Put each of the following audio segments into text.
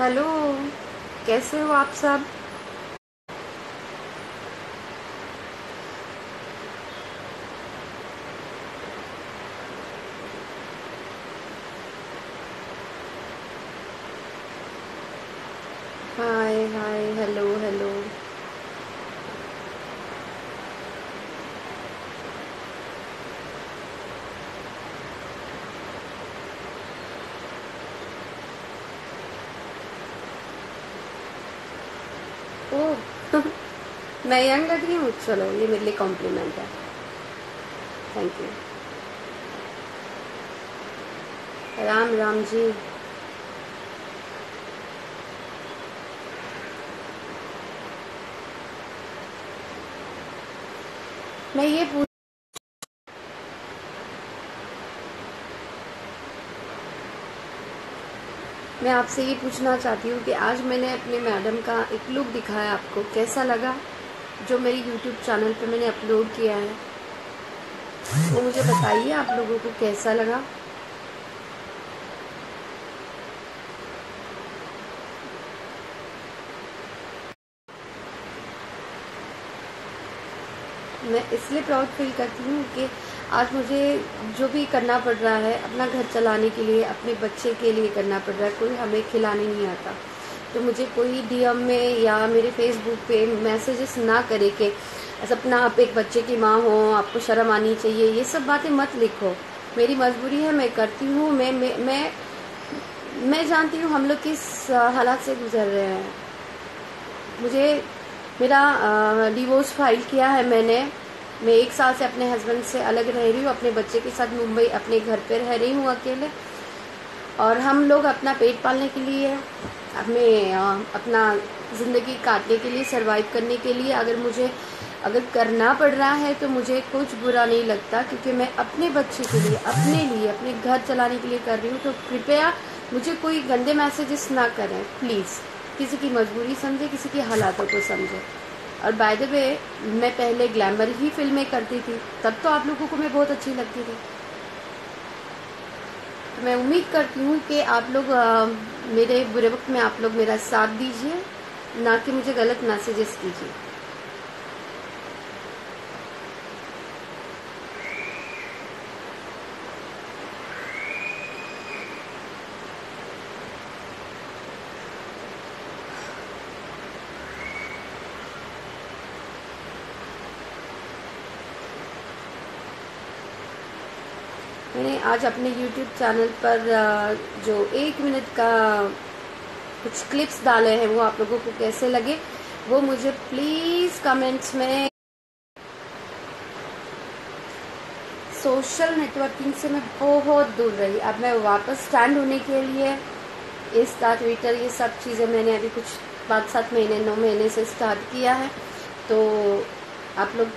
Hello कैसे हो आप सब? हाय हाय हेलो हेलो। ओह। मैं यंग लग रही हूँ। चलो, ये मेरे लिए कॉम्प्लीमेंट है। Thank you Ram Ram ji. मैं ये पूछ मैं आपसे ये पूछना चाहती हूँ कि आज मैंने अपने मैडम का एक लुक दिखाया आपको। कैसा लगा? जो मेरी यूट्यूब चैनल पे मैंने अपलोड किया है। वो मुझे बताइए आप लोगों को कैसा लगा? मैं इसलिए प्राउड फील करती हूँ कि आज मुझे जो भी करना पड़ रहा है, अपना घर चलाने के लिए, अपने बच्चे के लिए करना पड़ रहा है, कोई हमें खिलाने नहीं आता। तो मुझे कोई डीएम में या मेरे फेसबुक पे मैसेजेस ना करे कि सपना आप एक बच्चे की माँ हो, आपको शर्म आनी चाहिए, ये सब बातें मत लिखो। मेरी मजबूरी है, मैं करती हूँ, मैं मैं मैं मैं जानती हूँ हम लोग किस हालात से गुजर रहे हैं। मुझे मेरा डिवोर्स फ़ाइल किया है मैंने। मैं एक साल से अपने हस्बैंड से अलग रह रही हूँ, अपने बच्चे के साथ मुंबई, अपने घर पे रह रही हूँ अकेले। और हम लोग अपना पेट पालने के लिए, अपने अपना ज़िंदगी काटने के लिए सरवाइव करने के लिए अगर मुझे, अगर करना पड़ रहा है तो मुझे कुछ बुरा नहीं लगता क्योंकि मैं अपने बच्चे के लिए, अपने लिए, अपने घर चलाने के लिए कर रही हूँ। तो कृपया मुझे कोई गंदे मैसेजेस ना करें प्लीज़ किसी की मजबूरी समझे, किसी की हालातों को समझे। और बाय द वे मैं पहले ग्लैमर ही फ़िल्में करती थी तब तो आप लोगों को मैं बहुत अच्छी लगती थी। तो मैं उम्मीद करती हूँ कि आप लोग आ, मेरे बुरे वक्त में आप लोग मेरा साथ दीजिए ना कि मुझे गलत मैसेजेस कीजिए मैंने आज अपने YouTube चैनल पर जो एक मिनट का कुछ क्लिप्स डाले हैं, वो आप लोगों को कैसे लगे, वो मुझे प्लीज़ कमेंट्स में सोशल नेटवर्किंग से मैं बहुत दूर रही। अब मैं वापस स्टैंड होने के लिए इंस्टा ट्विटर ये सब चीज़ें मैंने अभी कुछ, पाँच सात महीने, नौ महीने से स्टार्ट किया है। तो आप लोग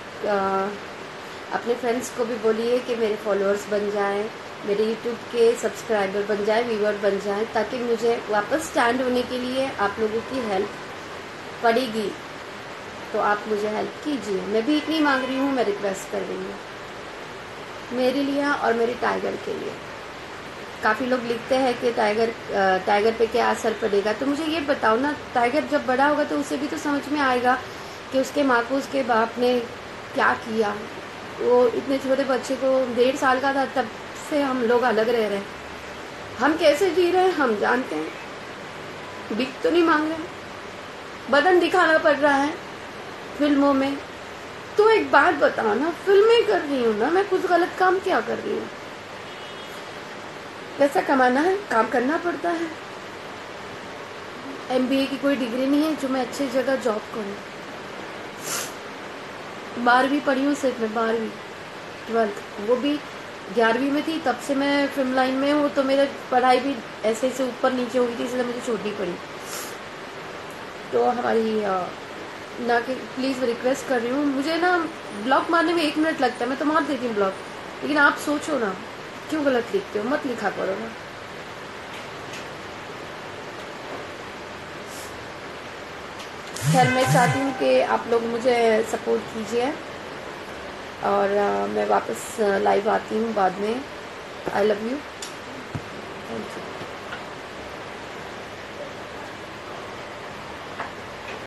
अपने फ्रेंड्स को भी बोलिए कि मेरे फॉलोअर्स बन जाएँ, मेरे यूट्यूब के सब्सक्राइबर बन जाए व्यूअर बन जाए, ताकि मुझे वापस स्टैंड होने के लिए आप लोगों की हेल्प पड़ेगी। तो आप मुझे हेल्प कीजिए। मैं भी इतनी मांग रही हूँ, मैं रिक्वेस्ट कर रही हूँ। मेरे लिए और मेरे टाइगर के लिए। काफ़ी लोग लिखते हैं कि टाइगर टाइगर पे क्या असर पड़ेगा। तो मुझे ये बताओ ना टाइगर जब बड़ा होगा तो उसे भी तो समझ में आएगा कि उसके माँ को उसके बाप ने क्या किया। वो इतने छोटे बच्चे को डेढ़ साल का था, तब से हम लोग अलग रह रहे हैं। हम कैसे जी रहे हैं, हम जानते हैं। बिक तो नहीं मांग रहे। बदन दिखाना पड़ रहा है फ़िल्मों में। तो एक बात बताओ ना, फ़िल्में कर रही हूँ ना, मैं कुछ गलत काम क्या कर रही हूँ? पैसा कमाना है, काम करना पड़ता है। एमबीए की कोई डिग्री नहीं है जो मैं अच्छी जगह जॉब करूँ। बारहवीं पढ़ी हूँ, सिर्फ़ मैं बारहवीं ट्वेल्थ वो भी ग्यारहवीं में थी, तब से मैं फ़िल्म लाइन में हूँ तो मेरे पढ़ाई भी ऐसे ऐसे ऊपर नीचे हो गई थी, इसलिए मुझे छोड़नी पड़ी। तो हमारी ना कि प्लीज़ रिक्वेस्ट कर रही हूँ। मुझे ना ब्लॉक मारने में एक मिनट लगता है, मैं तो मार देती हूँ ब्लॉक लेकिन आप सोचो ना, क्यों गलत लिखते हो? मत लिखा करो ना। खैर मैं चाहती हूँ कि आप लोग मुझे सपोर्ट कीजिए। और मैं वापस लाइव आती हूँ बाद में। I love you thank you